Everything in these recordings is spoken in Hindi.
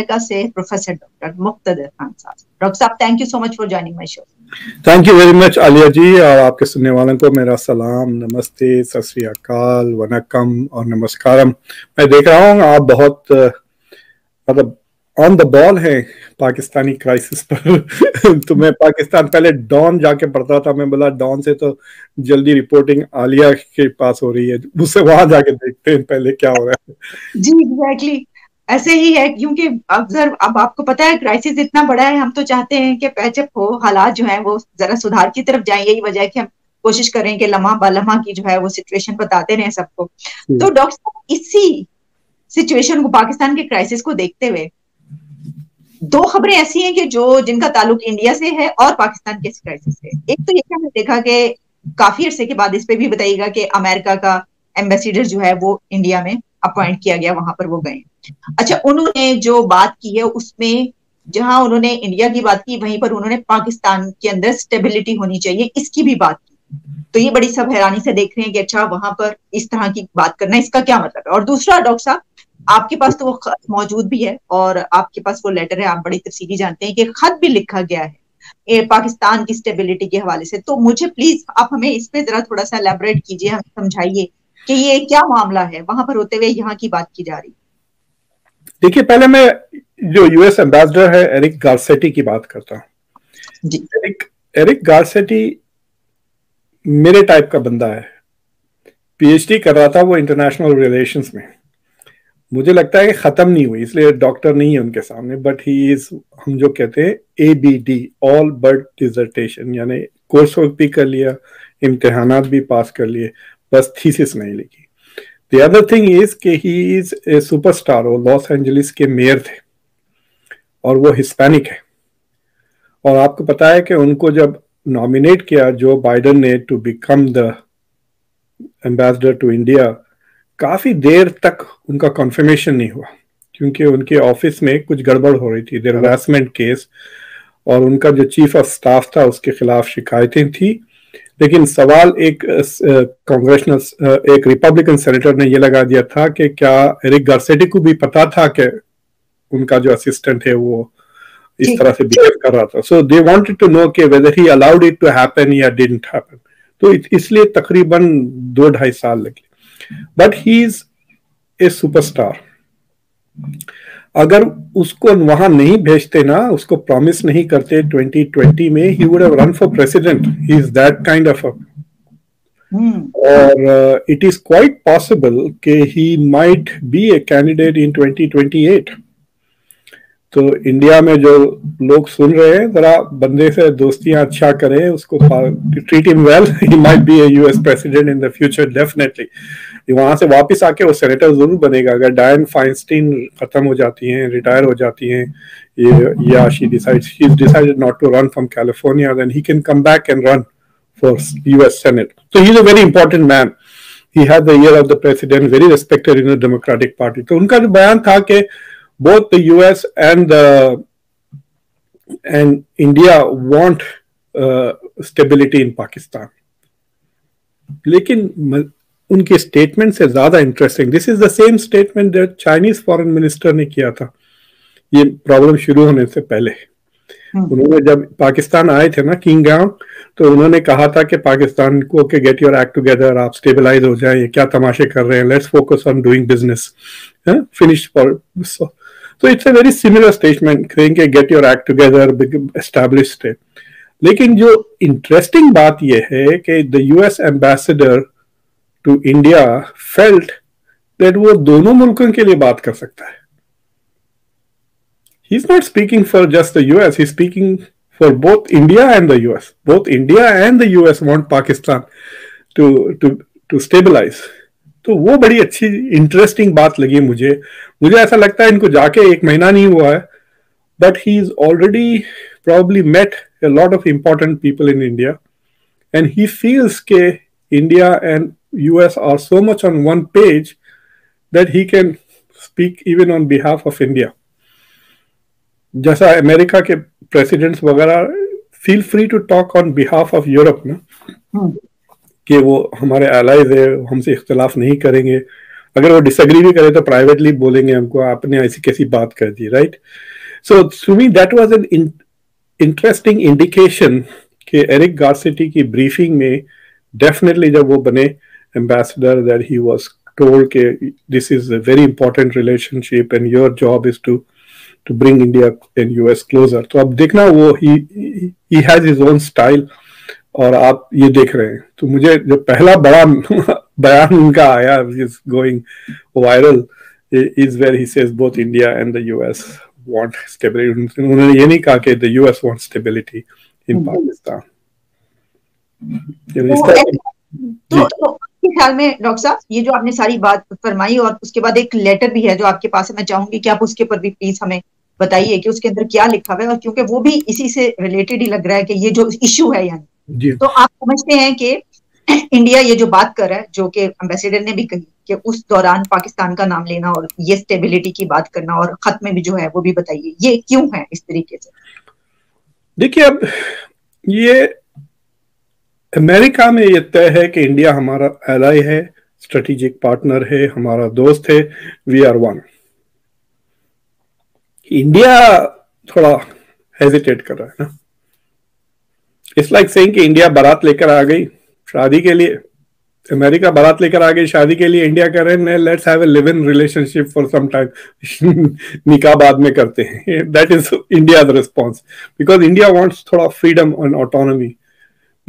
अमेरिका से प्रोफेसर डॉक्टर मुख्तदर खान साहब डॉक्टर साहब thank you so much for joining my show thank you very much Alia ji और आपके सुनने वालों को मेरा सलाम नमस्ते सत वनकम और नमस्कारम। मैं देख रहा हूँ आप बहुत मतलब ऑन द बॉल है पाकिस्तानी क्राइसिस पर। तो मैं पाकिस्तान पहले डॉन जाके पढ़ता था मैं बोला डॉन से तो जल्दी रिपोर्टिंग आलिया के पास हो रही है उससे वहाँ जाके देखते हैं पहले क्या हो रहा है। जी एग्जैक्टली exactly. ऐसे ही है क्योंकि अब अक्सर अब आपको पता है क्राइसिस इतना बड़ा है हम तो चाहते हैं कि पैचअप हो हालात जो है वो जरा सुधार की तरफ़ जाए यही वजह है कि हम कोशिश करें कि लम्हा बलमा की जो है वो सिचुएशन बताते रहे सबको। तो डॉक्टर साहब इसी सिचुएशन को पाकिस्तान के क्राइसिस को देखते हुए दो खबरें ऐसी हैं कि जो जिनका ताल्लुक इंडिया से है और पाकिस्तान के क्राइसिस से। एक तो ये हमने देखा कि काफ़ी अरसे के बाद इस पे भी बताइएगा कि अमेरिका का एम्बेसिडर जो है वो इंडिया में अपॉइंट किया गया, वहाँ पर वो गए। अच्छा उन्होंने जो बात की है, उसमें जहाँ उन्होंने इंडिया की बात की, वहीं पर उन्होंने पाकिस्तान के अंदर स्टेबिलिटी होनी चाहिए, इसकी भी बात की। तो ये बड़ी सब हैरानी से देख रहे हैं कि अच्छा वहाँ पर इस तरह की बात करना, इसका क्या मतलब है? और दूसरा, डॉक्टर साहब, आपके पास तो वो खत मौजूद भी है, और आपके पास वो लेटर है, आप बड़ी तफसीली जानते हैं कि खत भी लिखा गया है पाकिस्तान की स्टेबिलिटी के हवाले से। तो मुझे प्लीज़ आप हमें इस पे जरा थोड़ा सा एलेबरेट कीजिए, हमें समझाइए कि ये क्या मामला है? वहाँ पर होते हुए यहाँ की बात की जा रही देखिए पहले मैं जो यूएस एम्बेसडर है एरिक गार्सेटी की बात करता हूँ। एरिक एरिक गार्सेटी मेरे टाइप का बंदा है। पीएचडी कर रहा था वो इंटरनेशनल रिलेशंस में। मुझे लगता है कि खत्म नहीं हुई इसलिए डॉक्टर नहीं है उनके सामने बट ही इज़ हम जो कहते हैं A B D all but dissertation यानी कोर्स वर्क भी कर लिया इम्तिहान भी पास कर लिए। बस थीसिस नहीं लिखी। द अदर थिंग इज़ कि ही इज़ ए सुपरस्टार वो लॉस एंजलिस के मेयर थे, और वो हिस्पैनिक है। और आपको पता है कि उनको जब नॉमिनेट किया जो बाइडन ने to become the ambassador to India काफ़ी देर तक उनका कॉन्फर्मेशन नहीं हुआ, क्योंकि उनके ऑफ़िस में कुछ गड़बड़ हो रही थी। देर हरासमेंट केस और उनका जो चीफ ऑफ़ स्टाफ था, उसके खिलाफ शिकायतें थी। लेकिन सवाल एक कांग्रेशनल एक रिपब्लिकन सेनेटर ने यह लगा दिया था कि क्या एरिक गार्सेटी को भी पता था कि उनका जो असिस्टेंट है वो इस तरह से बिहेव कर रहा था? So they wanted to know कि whether he allowed it to happen या डिडंट हैपन तो इसलिए तकरीबन दो ढाई साल लगे। But he is a superstar अगर उसको वहाँ नहीं भेजते ना उसको प्रॉमिस नहीं करते 2020 में he would have run for president he is that kind of और इट इज़ क्वाइट पॉसिबल कि he might be a candidate in 2028 तो इंडिया में जो लोग सुन रहे हैं जरा बंदे से दोस्तियाँ अच्छा करें उसको treat him well he might be a US president in the future definitely वहाँ से वापस आके वो सेनेटर ज़रूर बनेगा। अगर डायन फाइनस्टीन खत्म हो जाती हैं रिटायर हो जाती हैं ये या she decides she is decided not to run from California then he can come back and run for US senate तो he is a very important man he had the ear of the president very respected in the Democratic Party तो उनका जो बयान था कि both the US and and India want uh, stability in Pakistan. लेकिन उनके स्टेटमेंट से ज़्यादा interesting this is the same statement जो चाइनीज़ फॉरेन मिनिस्टर ने किया था। ये प्रॉब्लम शुरू होने से पहले। उन्होंने जब पाकिस्तान आए थे ना किंग गाँव तो उन्होंने कहा था कि पाकिस्तान को के गेट योर एक्ट टुगेदर आप स्टेबलाइज हो जाए क्या तमाशे कर रहे हैं let's focus on doing business finish for it's a very similar statement saying कि get your act together, establish it. लेकिन जो इंटरेस्टिंग बात यह है कि the US ambassador to India felt that वो दोनों मुल्कों के लिए बात कर सकता है। He is not speaking for just the US he speaking for both India and the US both India and the US want Pakistan to to to stabilise तो वो बड़ी अच्छी इंटरेस्टिंग बात लगी मुझे। मुझे ऐसा लगता है इनको जाके एक महीना नहीं हुआ है। But he is already probably met a lot of important people in India and he feels के India and US are so much on one page that he can speak even on behalf of India. जैसा अमेरिका के प्रेसिडेंट्स वगैरह feel free to talk on behalf of Europe ना? कि वो हमारे एलाइज है हमसे इख्तलाफ नहीं करेंगे। अगर वो डिसएग्री भी करे तो प्राइवेटली बोलेंगे हमको आपने ऐसी कैसी बात कर दी right so to me that was an interesting indication कि एरिक गार्सिटी की ब्रीफिंग में डेफिनेटली जब वो बने ambassador that he was told के this is a very important relationship and your job is to to bring India and US closer. तो अब देखना वो he he has his own style और आप ये देख रहे हैं। तो मुझे जो पहला बड़ा बयान उनका आया is going viral is where he says both India and the US want stability उन्होंने ये नहीं कहा कि the US want stability in Pakistan तो, तो ख्याल में डॉक्टर साहब ये जो आपने सारी बात फरमाई और उसके बाद एक लेटर भी है जो आपके पास है मैं चाहूँगी कि आप उसके ऊपर भी प्लीज़ हमें बताइए कि उसके अंदर क्या लिखा हुआ है और क्योंकि वो भी इसी से रिलेटेड ही लग रहा है कि ये जो इशू है यानी। तो आप समझते हैं कि इंडिया ये जो बात कर रहा है जो कि एम्बेसडर ने भी कही कि उस दौरान पाकिस्तान का नाम लेना और ये स्टेबिलिटी की बात करना और खत में भी जो है वो भी बताइए ये क्यों है इस तरीके से? देखिए अब ये अमेरिका में ये तय है कि इंडिया हमारा एलाई है स्ट्रेटेजिक पार्टनर है, हमारा दोस्त है वी आर वन इंडिया थोड़ा हेजिटेट कर रहा है ना। इट्स लाइक सेइंग कि इंडिया बारात लेकर आ गई शादी के लिए। अमेरिका बारात लेकर आ गई शादी के लिए इंडिया कह रहे हैं let's have live in relationship for some time निकाह बाद में करते हैं। That is India response because India wants थोड़ा फ्रीडम एंड ऑटोनॉमी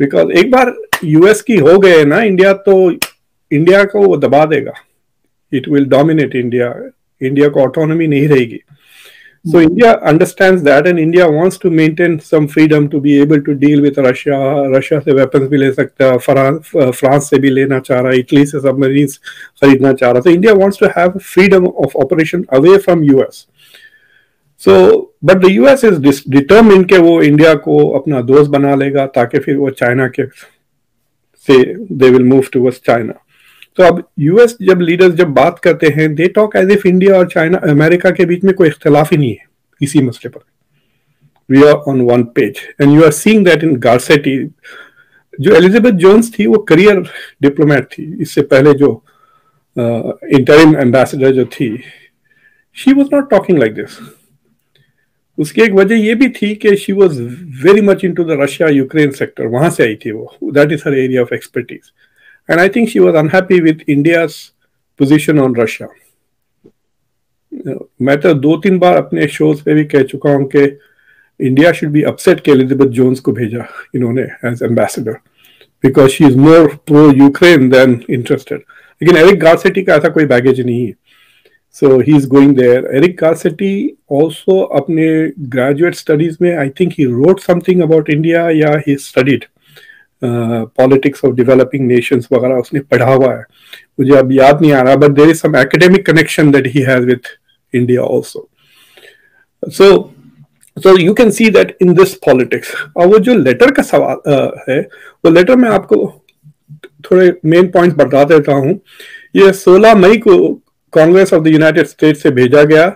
बिकॉज़ एक बार यूएस की हो गए ना इंडिया तो इंडिया को वो दबा देगा। It will dominate India India को ऑटोनोमी नहीं रहेगी। So India understand that and India wants to maintain some freedom to be able to deal with Russia Russia से वेपन भी ले सकता है। फ्रांस से भी लेना चाह रहा है। इटली से सबमरीन खरीदना चाह रहा है। India wants to have freedom of operation away from US So, but the US is determined कि वो इंडिया को अपना दोस्त बना लेगा ताकि फिर वो चाइना के से they will move towards China. तो अब यूएस जब लीडर्स जब बात करते हैं they talk as if India और चाइना अमेरिका के बीच में कोई इख्तलाफ ही नहीं है इसी मसले पर। We are on one page and you are seeing that in Garcetti जो एलिजाबेथ जोन्स थी वो करियर डिप्लोमेट थी। इससे पहले जो इंटरिम uh, एम्बेसडर जो थी she was not talking like this उसकी एक वजह ये भी थी कि she was very much into the Russia Ukraine sector वहाँ से आई थी वो. That is her area of expertise and I think she was unhappy with India's position on Russia. मैं तो दो तीन बार अपने शोज़ पे भी कह चुका हूँ कि इंडिया शुड बी अपसेट के एलिजाबेथ जोन्स को भेजा, इन्होंने as ambassador because she is more pro Ukraine than interested लेकिन एरिक गार्सेटी का ऐसा कोई बैगेज नहीं है। He is going there Eric Garcetti also अपने ग्रेजुएट स्टडीज़ में I think he wrote something about India या he studied politics of developing nations वगैरह उसने पढ़ा हुआ है। मुझे अब याद नहीं आ रहा but there is some academic connection that he has with India also so so you can see that in this politics और वो जो लेटर का सवाल uh, है वो लेटर में आपको थोड़े मेन पॉइंट बता देता हूँ। ये 16 मई को Congress of the United State से भेजा गया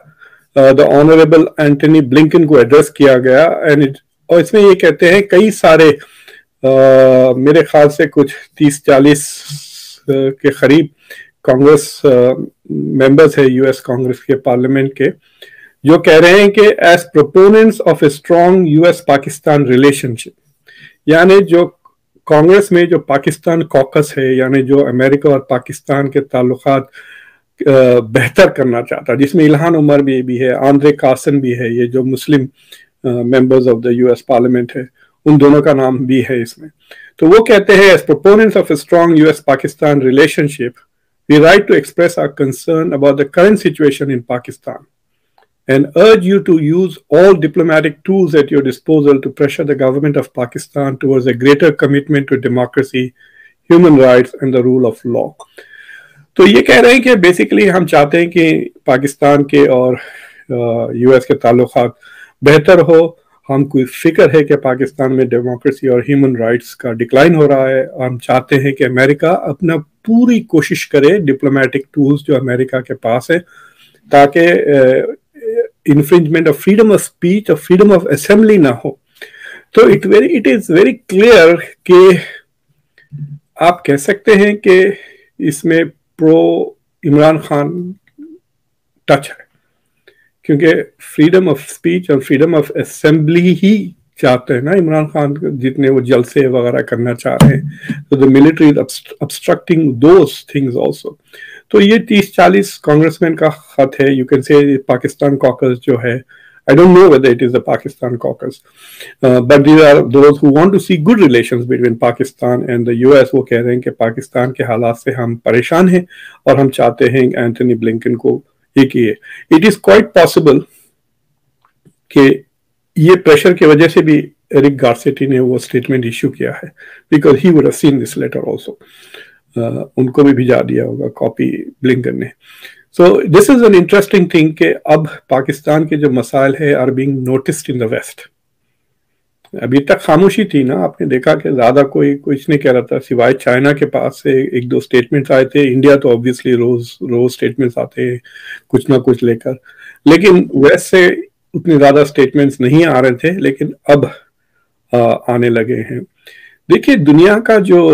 द ऑनरेबल एंटनी ब्लिंकन को एड्रेस किया गया एंड और इसमें ये कहते हैं कई सारे uh, मेरे ख्याल से कुछ तीस चालीस के करीब कांग्रेस मेंबर्स है यूएस कांग्रेस के पार्लियामेंट के जो कह रहे हैं कि as proponents of a strong US Pakistan relationship यानी जो कांग्रेस में जो पाकिस्तान कॉकस है यानी जो अमेरिका और पाकिस्तान के ताल्लुकात बेहतर करना चाहता है जिसमें इल्हान उमर भी, भी है आंद्रे कासन भी है ये जो Muslim members of the US parliament है उन दोनों का नाम भी है इसमें तो वो कहते हैं as proponents of a strong US Pakistan relationship we write to express our concern about the current situation in Pakistan and urge you to use all diplomatic tools at your disposal to pressure the government of Pakistan towards a greater commitment to democracy, human rights, and the rule of law. तो ये कह रहे हैं कि बेसिकली हम चाहते हैं कि पाकिस्तान के और यूएस के ताल्लुकात बेहतर हो। हमको फ़िक्र है कि पाकिस्तान में डेमोक्रेसी और ह्यूमन राइट्स का डिक्लाइन हो रहा है। हम चाहते हैं कि अमेरिका अपना पूरी कोशिश करे डिप्लोमेटिक टूल्स जो अमेरिका के पास है, ताकि infringement of freedom of speech और फ्रीडम ऑफ़ असेंबली ना हो। तो it very it is very clear कि आप कह सकते हैं कि इसमें प्रो इमरान खान टच है। क्योंकि फ्रीडम ऑफ़ स्पीच और फ्रीडम ऑफ़ असेंबली ही चाहते हैं ना इमरान खान जितने वो जलसे वगैरह करना चाह रहे हैं। तो the military obstructing those things also तो ये तीस चालीस कांग्रेसमैन का खत है। You can say Pakistan caucus जो है I don't know whether it is the Pakistan caucus, uh, but these are those who want to see good relations between Pakistan and the US. वो कह रहे हैं कि पाकिस्तान के हालात से हम परेशान हैं और हम चाहते हैं एंथनी ब्लिंकन को ये किए। इट इज़ क्वाइट पॉसिबल कि ये प्रेशर की वजह से भी एरिक गार्सेटी ने वो स्टेटमेंट इश्यू किया है because he would seen this letter also उनको भी भिजा दिया होगा कॉपी ब्लिंकन ने। So this is an interesting thing कि अब पाकिस्तान के जो मसाइल है are being noticed in the west अभी तक खामोशी थी ना आपने देखा कि ज़्यादा कोई कुछ नहीं कह रहा था सिवाय चाइना के पास से एक दो स्टेटमेंट्स आए थे इंडिया तो ऑब्वियसली रोज रोज स्टेटमेंट्स आते हैं कुछ ना कुछ लेकर। लेकिन वेस्ट से उतने ज़्यादा स्टेटमेंट्स नहीं आ रहे थे लेकिन अब आ, आने लगे हैं। देखिए दुनिया का जो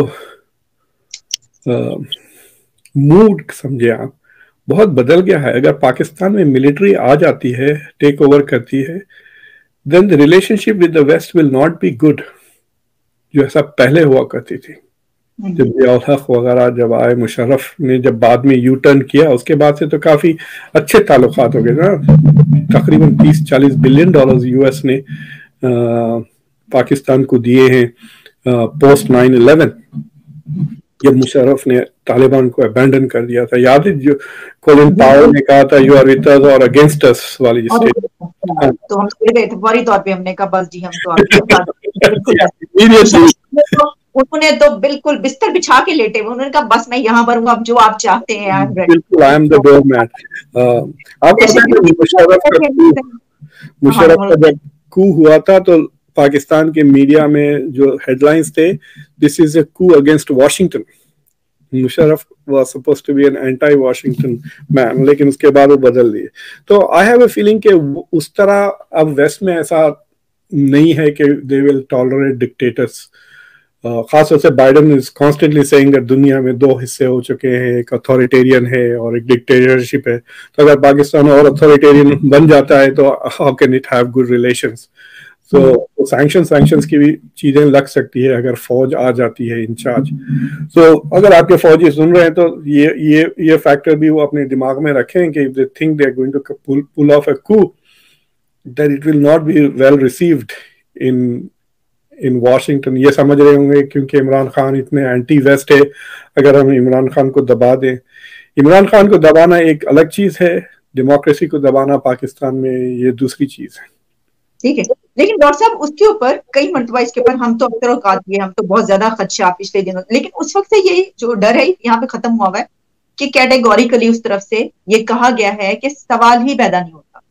मूड समझे आप बहुत बदल गया है। अगर पाकिस्तान में मिलिट्री आ जाती है टेक ओवर करती है then the relationship with the west will not be good जो ऐसा पहले हुआ करती थी। हम्म। जब जियाउल वगैरह जब आए मुशर्रफ ने जब बाद में यू टर्न किया उसके बाद से तो काफ़ी अच्छे ताल्लुक हो गए ना। तकरीबन 30-40 बिलियन डॉलर्स यूएस ने आ, पाकिस्तान को दिए हैं पोस्ट नाइन इलेवन जब मुशर्रफ ने तालिबान को अबैंडन कर दिया था याद है जो कोलिन पावर ने कहा था यू आर विद अस और अगेंस्ट अस वाली स्टेट हाँ। तो हम गए थे फौरी तौर पे हमने कहा बस जी हम तो उन्होंने तो बिल्कुल बिस्तर बिछा के लेटे हुए उन्होंने कहा बस मैं यहाँ पर हूँ अब जो आप चाहते हैं बिल्कुल I am the doorman आपको मुशर्रफ का मुशर्रफ का जब कू हुआ था तो पाकिस्तान के मीडिया में जो हेडलाइंस थे this is a coup against Washington Musharraf was supposed to be an anti Washington man लेकिन उसके बाद वो बदल दिए। तो आई हैव अ फीलिंग कि उस तरह अब वेस्ट में ऐसा नहीं है कि दे विल टॉलरेट डिक्टेटर्स खासतौर से बाइडन इज़ कॉन्स्टेंटली सेइंग दुनिया में दो हिस्से हो चुके हैं, एक अथॉरिटेरियन है और एक डिक्टेटरशिप है। तो अगर पाकिस्तान और अथॉरिटेरियन बन जाता है तो how can it have good relations तो सैंक्शन सैंक्शन की भी चीज़ें लग सकती है अगर फौज आ जाती है इंचार्ज सो so, अगर आपके फौजी सुन रहे हैं तो ये ये ये फैक्टर भी वो अपने दिमाग में रखें कि if they think they are going to pull off a coup that it will not be well received in in Washington ये समझ रहे होंगे क्योंकि इमरान खान इतने एंटी वेस्ट है अगर हम इमरान खान को दबा दें। इमरान खान को दबाना एक अलग चीज़ है डेमोक्रेसी को दबाना पाकिस्तान में ये दूसरी चीज़ है। ठीक है। लेकिन डॉक्टर साहब, उसके ऊपर कई मरतबा इसके ऊपर हम तो अक्सर औकात दिए हम तो बहुत ज़्यादा खदशा पिछले दिनों लेकिन उस वक्त से यही जो डर है, यहाँ पे खत्म हुआ हुआ है कि कैटेगोरिकली उस तरफ़ से ये कहा गया है कि सवाल ही पैदा नहीं होता।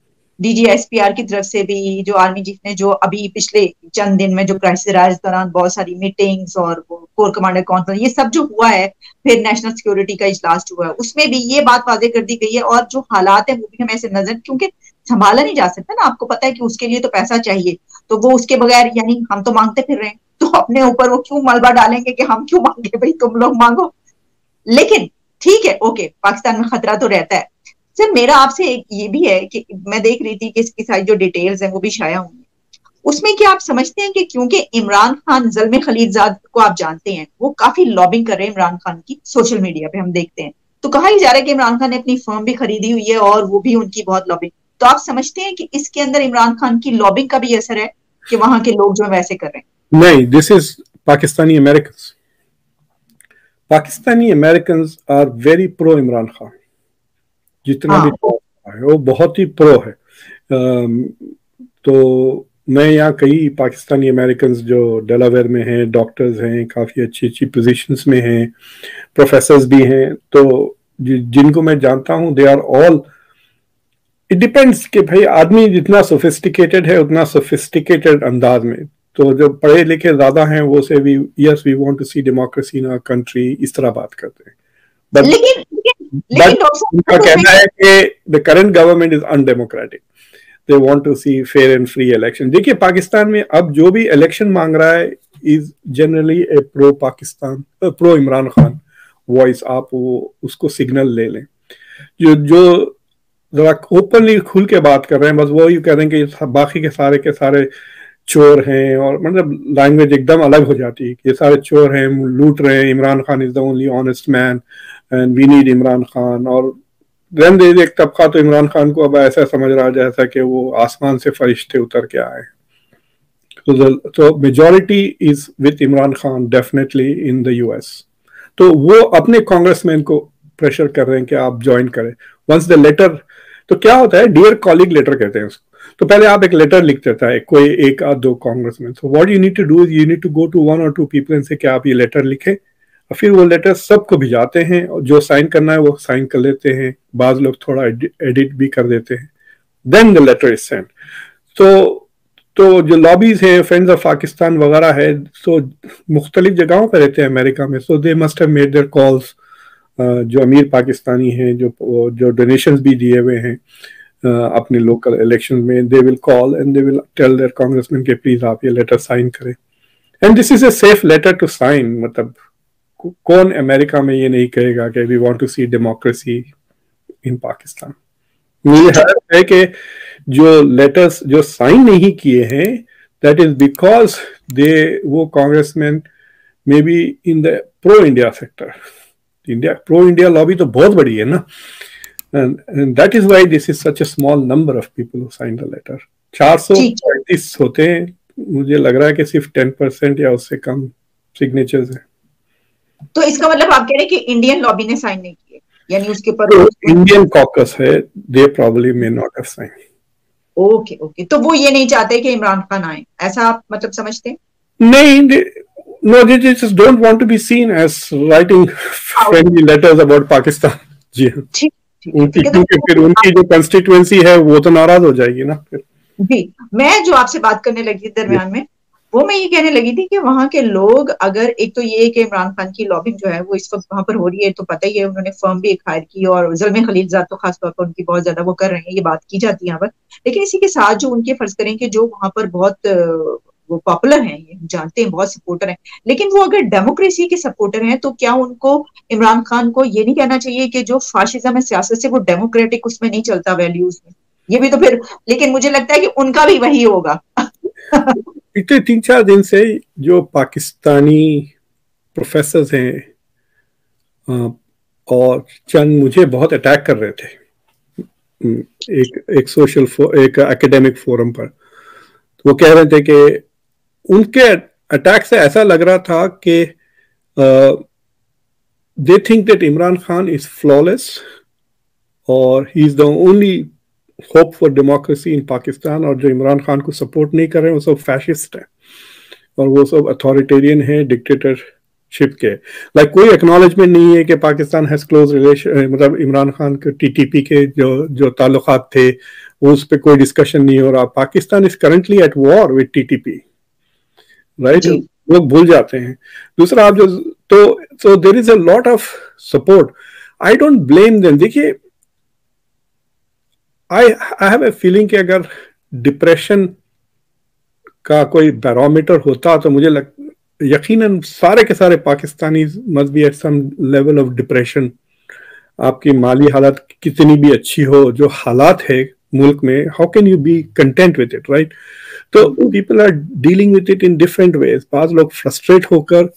डीजीएसपीआर की तरफ़ से भी, जो आर्मी चीफ ने जो अभी पिछले चंद दिन में जो क्राइसिस इस दौरान बहुत सारी मीटिंग्स और कोर कमांडर कॉन्फ्रेंस ये सब जो हुआ है, फिर नेशनल सिक्योरिटी का इजलास हुआ है, उसमें भी ये बात वाजे कर दी गई है और जो हालात है वो भी हमें ऐसे नज़र क्योंकि संभाला नहीं जा सकता ना। आपको पता है कि उसके लिए तो पैसा चाहिए। तो वो उसके बगैर यानी हम तो मांगते फिर रहे हैं। तो अपने ऊपर वो क्यों मलबा डालेंगे कि हम क्यों मांगे? भाई तुम लोग मांगो। लेकिन ठीक है, ओके, पाकिस्तान में खतरा तो रहता है। सर, मेरा आपसे एक ये भी है कि मैं देख रही थी कि इसकी सारी जो डिटेल्स है, वो भी शाया होंगी उसमें क्या आप समझते हैं कि क्योंकि इमरान खान जलमे खलीजाद को आप जानते हैं, वो काफ़ी लॉबिंग कर रहे हैं इमरान खान की सोशल मीडिया पे, हम देखते हैं। तो कहा ही जा रहा है कि इमरान खान ने अपनी फर्म भी खरीदी हुई है और वो भी उनकी बहुत लॉबिंग तो आप समझते हैं कि इसके अंदर इमरान खान की लॉबिंग का भी असर है कि वहाँ के लोग जो है वैसे कर रहे हैं? नहीं this is Pakistani American Pakistani American are very pro Imran Khan. जितना हाँ. भी है वो बहुत ही प्रो है। तो मैं यहाँ कई पाकिस्तानी अमेरिकन जो डेलावेयर में हैं डॉक्टर्स हैं काफ़ी अच्छी अच्छी पोजीशंस में हैं प्रोफेसर्स भी हैं तो जिनको मैं जानता हूँ they are all it depends कि भाई आदमी जितना सोफिस्टिकेटेड है उतना सोफिस्टिकेटेड अंदाज में। तो जो पढ़े लिखे ज़्यादा हैं वो से भी yes we want to see democracy in our country इस तरह बात करते हैं। बट बट उनका कहना है कि the current government is undemocratic they want to see fair and free election देखिए पाकिस्तान में अब जो भी इलेक्शन मांग रहा है is generally a pro Pakistan pro Imran Khan voice आप वो उसको सिग्नल ले लें। जो जो जरा ओपनली खुल के बात कर रहे हैं, बस वो ही कह रहे हैं कि बाकी के सारे के सारे चोर हैं और मतलब लैंग्वेज एकदम अलग हो जाती है ये सारे चोर हैं लूट रहे हैं। Imran Khan is the only honest man and we need Imran Khan. और देन दे एक तबका तो इमरान खान को अब ऐसा समझ रहा है जैसा कि वो आसमान से फरिश्ते उतर के आए तो majority is with Imran Khan definitely in the US तो वो अपने कांग्रेसमैन को प्रेशर कर रहे हैं कि आप ज्वाइन करें। वंस द लेटर तो क्या होता है? डियर कॉलिंग लेटर कहते हैं उसको। तो पहले आप एक लेटर लिख देता है कोई एक आध दो congressman so what you need to do you need to go to one और टू पीपल से क्या आप ये लेटर लिखें। और फिर वो लेटर सबको भिजाते हैं और जो साइन करना है वो साइन कर लेते हैं। बाद लोग थोड़ा एडिट भी कर देते हैं। Then the letter is send तो तो जो लॉबीज है फ्रेंड्स ऑफ़ पाकिस्तान वगैरह है तो मुख्तलिफ़ जगहों पर रहते हैं अमेरिका में। So they must have made their calls जो अमीर पाकिस्तानी हैं, जो जो डोनेशन भी दिए हुए हैं अपने लोकल इलेक्शन में they will call and they will tell their congressman के प्लीज़ आप ये लेटर साइन करें। And this is a safe letter to sign मतलब कौन अमेरिका में ये नहीं कहेगा कि we want to see democracy in Pakistan मुझे है कि जो लेटर्स जो साइन नहीं किए हैं दैट इज़ बिकॉज़ दे वो congressman may be in the pro India sector India pro India lobby तो बहुत बड़ी है ना? That is why this is such a small number of people sign the letter 435 होते हैं। मुझे लग रहा है कि सिर्फ़ 10 परसेंट या उससे कम सिग्नेचर्स हैं। तो इसका मतलब आप कह रहे हैं कि इंडियन लॉबी ने साइन नहीं किए? यानी उसके ऊपर तो इंडियन कॉकस है they probably may not have sign okay okay तो वो ये नहीं चाहते कि इमरान खान आए। ऐसा आप मतलब समझते हैं? नहीं no they just don't want to be seen as writing friendly letters about Pakistan. जी हाँ। उनकी क्योंकि फिर उनकी जो कंस्टिट्यूएंसी है वो तो नाराज़ हो जाएगी ना फिर। जी मैं जो आपसे बात करने लगी दरमियान में वो मैं ये कहने लगी थी कि वहाँ के लोग अगर एक तो ये कि इमरान खान की लॉबिंग जो है वो इस वक्त वहाँ पर हो रही है तो पता ही है उन्होंने फर्म भी एक हायर की और जलम खलील जात तो खासतौर पर उनकी बहुत ज़्यादा वो कर रहे हैं ये बात की जाती है यहाँ पर। लेकिन इसी के साथ जो उनके फ़र्ज़ करें कि जो वहाँ पर बहुत वो पॉपुलर हैं ये जानते हैं बहुत सपोर्टर हैं। लेकिन वो अगर डेमोक्रेसी के सपोर्टर हैं तो क्या उनको इमरान खान को ये नहीं कहना चाहिए कि जो फाशिज्म है सियासत से वो डेमोक्रेटिक उसमें नहीं चलता वैल्यूज़ में? ये भी तो फिर लेकिन मुझे लगता है कि उनका भी वही होगा। पिछले तीन चार दिन से जो पाकिस्तानी प्रोफेसर हैं और चंद मुझे बहुत अटैक कर रहे थे। एक एक सोशल फो, एक एकेडमिक फोरम पर। तो वो कह रहे थे कि उनके अटैक से ऐसा लग रहा था कि they think that Imran Khan is flawless और he is the only hope for democracy in Pakistan और जो इमरान खान को सपोर्ट नहीं कर रहे वो सब फैशिस्ट है और वो सब अथॉरिटेरियन है डिक्टेटरशिप के। लाइक like, कोई एक्नॉलेजमेंट नहीं है कि पाकिस्तान हैज़ क्लोज रिलेशन मतलब इमरान खान के टीटीपी के जो जो ताल्लुकात थे उस पर कोई डिस्कशन नहीं हो रहा। Pakistan is currently at war with TTP right? लोग भूल जाते हैं। दूसरा आप जो तो so there is a lot of support I don't blame them देखिए I I have a feeling कि अगर डिप्रेशन का कोई बैरोमीटर होता तो मुझे लग यकीनन सारे के सारे Pakistani must be at some level of depression आपकी माली हालत कितनी भी अच्छी हो जो हालात है मुल्क में how can you be content with it right तो people are dealing with it in different ways बाज लोग फ्रस्ट्रेट होकर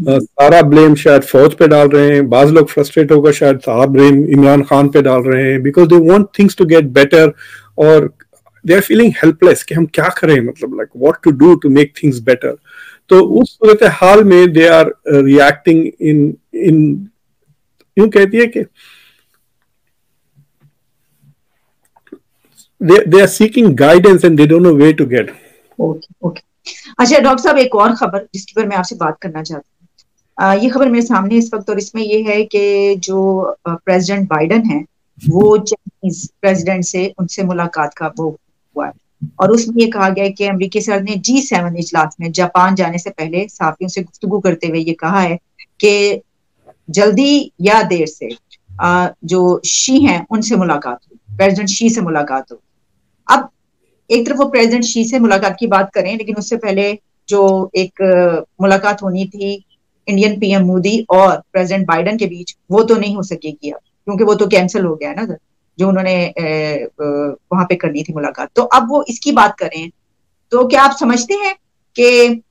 सारा ब्लेम शायद फौज पे डाल रहे हैं, बाज लोग फ्रस्ट्रेट होकर शायद सारा ब्लेम इमरान खान पे डाल रहे हैं because they want things to get better और दे आर फीलिंग हेल्पलेस कि हम क्या करें मतलब like what to do to make things better तो उस सूरत हाल में दे आर रिएक्टिंग इन इन यूँ कहती है कि they they are seeking guidance and they don't know where to get. Okay okay. अच्छा डॉक्टर साहब, एक और खबर जिसके पर मैं आपसे बात करना चाहती हूँ। ये खबर मेरे सामने इस वक्त, और इसमें ये है कि जो प्रेसिडेंट बाइडन है, वो चाइनीज़ प्रेसिडेंट से, उनसे मुलाकात का वो हुआ है। और उसमें ये कहा गया है कि अमरीकी सर ने जी सेवन इजलास में जापान जाने से पहले साफियों से गुफ्तगु करते हुए ये कहा है कि जल्दी या देर से जो शी हैं, उनसे मुलाकात हुई प्रेसिडेंट शी से मुलाकात हुई अब एक तरफ़ वो प्रेसिडेंट शी से मुलाकात की बात करें, लेकिन उससे पहले जो एक मुलाकात होनी थी इंडियन पीएम मोदी और प्रेसिडेंट बाइडन के बीच, वो तो नहीं हो सकेगी अब, क्योंकि वो तो कैंसिल हो गया है ना जो उन्होंने वहाँ पे करनी थी मुलाकात। तो अब वो इसकी बात करें तो क्या आप समझते हैं कि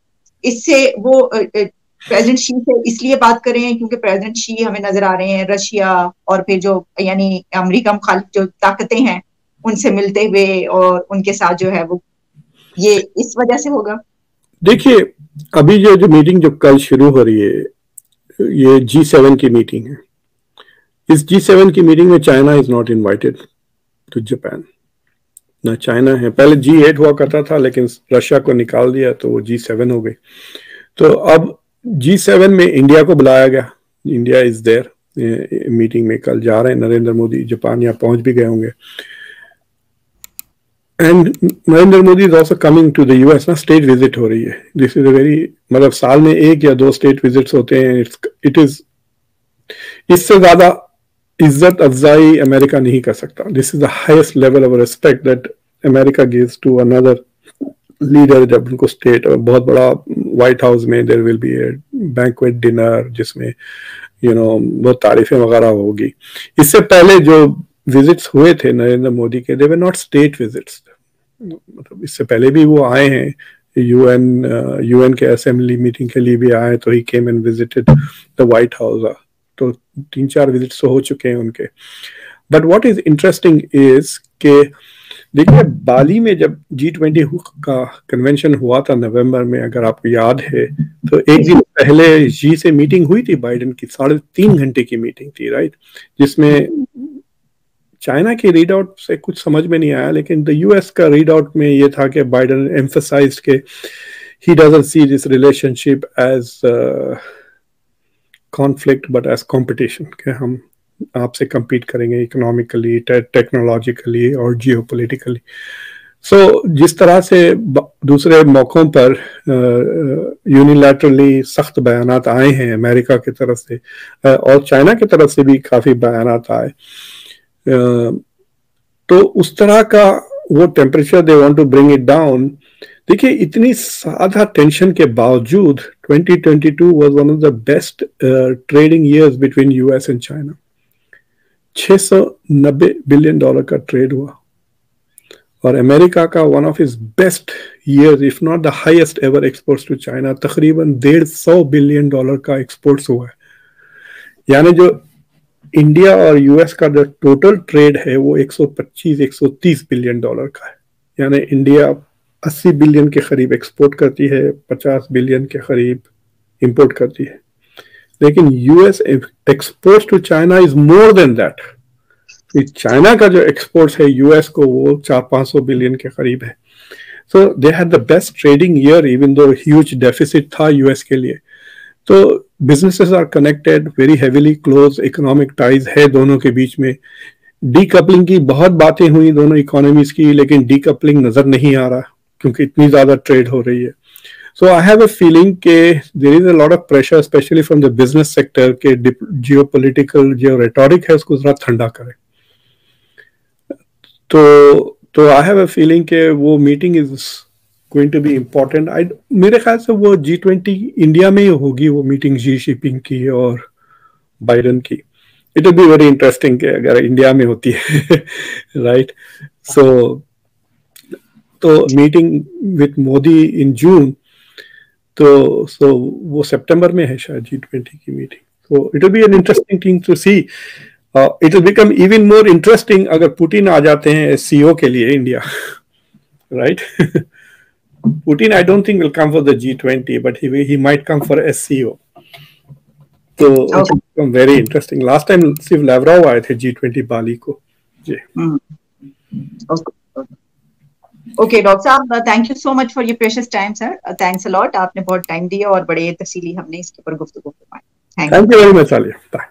इससे वो प्रेसिडेंट शी से इसलिए बात करें क्योंकि प्रेसिडेंट शी हमें नज़र आ रहे हैं रशिया और फिर जो, यानी अमेरिका मुखालिफ जो ताकतें हैं उनसे मिलते हुए और उनके साथ जो है वो ये इस वजह से होगा। देखिए, अभी जो जो मीटिंग जो कल शुरू हो रही है, ये जी सेवन की मीटिंग है। इस जी सेवन की मीटिंग में China is not invited to Japan ना चाइना है। पहले जी एट हुआ करता था, लेकिन रशिया को निकाल दिया तो वो जी सेवन हो गई। तो अब जी सेवन में इंडिया को बुलाया गया। इंडिया इज़ देयर मीटिंग में कल जा रहे हैं। नरेंद्र मोदी जापान यहाँ पहुँच भी गए होंगे। And Narendra Modi is also coming to the US ना स्टेट विज़िट हो रही है दिस इज़ अ वेरी मतलब साल में एक या दो स्टेट विजिट्स होते हैं इट इज़ इससे ज़्यादा इज़्ज़त अफजाई अमेरिका नहीं कर सकता this is the highest level of respect that America gives to another leader जब उनको स्टेट बहुत बड़ा व्हाइट हाउस में there will be banquet dinner जिसमें यू नो बहुत तारीफें वगैरह होगी। इससे पहले जो विजिट्स हुए थे नरेंद्र मोदी के they were not state visits मतलब इससे पहले भी वो आए हैं यूएन यूएन के असेंबली मीटिंग के लिए भी आए तो he came and visited the White House तो तीन चार विजिट्स तो हो चुके हैं उनके. But what is interesting is के देखिए, बाली में जब जी ट्वेंटी का कन्वेंशन हुआ था नवंबर में, अगर आपको याद है तो एक दिन पहले जी से मीटिंग हुई थी बाइडेन की, साढ़े तीन घंटे की मीटिंग थी राइट जिसमें चाइना के रीड आउट से कुछ समझ में नहीं आया, लेकिन द यूएस का रीड आउट में ये था कि बाइडेन एम्फोसाइज के he doesn't see this relationship as conflict but as competition के हम आपसे compete करेंगे इकोनॉमिकली टेक्नोलॉजिकली और जियो पोलिटिकली सो जिस तरह से दूसरे मौक़ों पर यूनिलैटरली सख्त बयान आए हैं अमेरिका की तरफ़ से और चाइना की तरफ़ से भी काफ़ी बयान आए। तो उस तरह का वो temperature they want to bring it down देखिए इतनी साधा टेंशन के बावजूद 2022 was one of the best trading years between US and China 690 billion dollar का ट्रेड हुआ। और अमेरिका का one of is best year if not the highest ever exports to China तकरीबन डेढ़ सौ बिलियन डॉलर का एक्सपोर्ट्स हुआ है। यानी जो इंडिया और यूएस का जो टोटल ट्रेड है, वो 125 130 बिलियन डॉलर का है। यानी इंडिया 80 बिलियन के करीब एक्सपोर्ट करती है 50 बिलियन के करीब इंपोर्ट करती है। लेकिन US export to China is more than that China का जो एक्सपोर्ट है यूएस को वो चार पाँच सौ बिलियन के करीब है। So they had the best trading year even though huge deficit था यूएस के लिए। तो businesses are connected very heavily close economic ties है दोनों के बीच में। डीकपलिंग की बहुत बातें हुई दोनों इकोनॉमीज की लेकिन डीकपलिंग नज़र नहीं आ रहा क्योंकि इतनी ज़्यादा ट्रेड हो रही है। So I have फीलिंग के there is a lot of pressure, especially from the business sector, कि geopolitical जो रेटोरिक है उसको जरा ठंडा करें। तो तो आई हैव अ फीलिंग कि वो meeting is going to be important I मेरे ख्याल से वो जी ट्वेंटी इंडिया में ही होगी वो मीटिंग जी शिपिंग की और बाइडन की। It will be very interesting अगर इंडिया में होती है राइट सो तो meeting with Modi in June तो सो वो सितंबर में है शायद जी ट्वेंटी की मीटिंग तो it will be an interesting thing to see it will become even more interesting अगर पुतिन आ जाते हैं सीओ के लिए India right Putin I don't think will come for the G twenty but he he might come for S C O तो वेरी इंटरेस्टिंग लास्ट टाइम सिर्फ़ लेवराव आए थे जी ट्वेंटी बाली को G hmm. okay. Okay doctor साहब thank you so much for your precious time sir thanks a lot आपने बहुत टाइम दिया और बड़े तफसीली हमने इसके ऊपर गुफ्तगू फरमाई. Thank you very much Alia bye